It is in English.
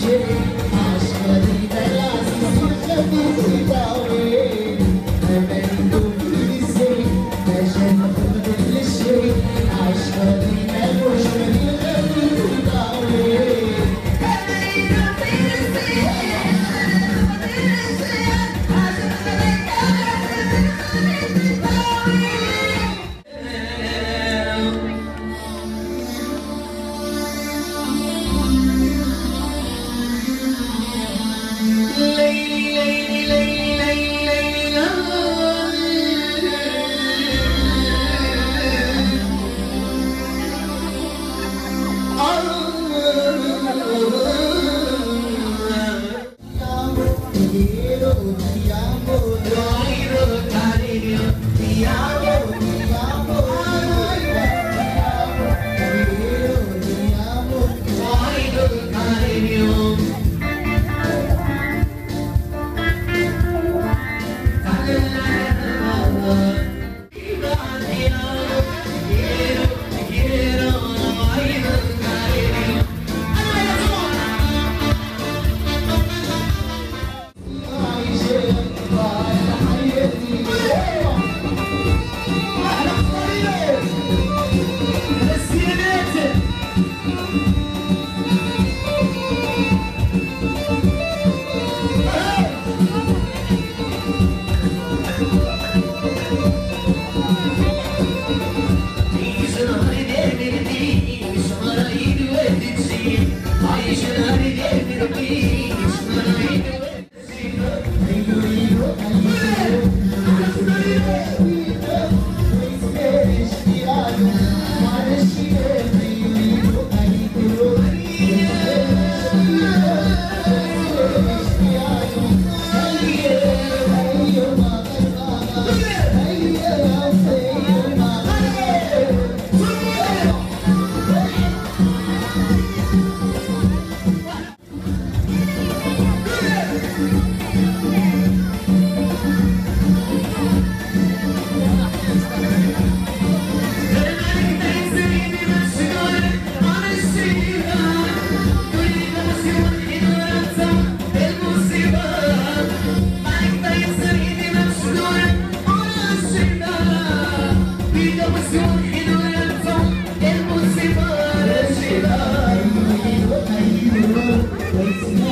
shit.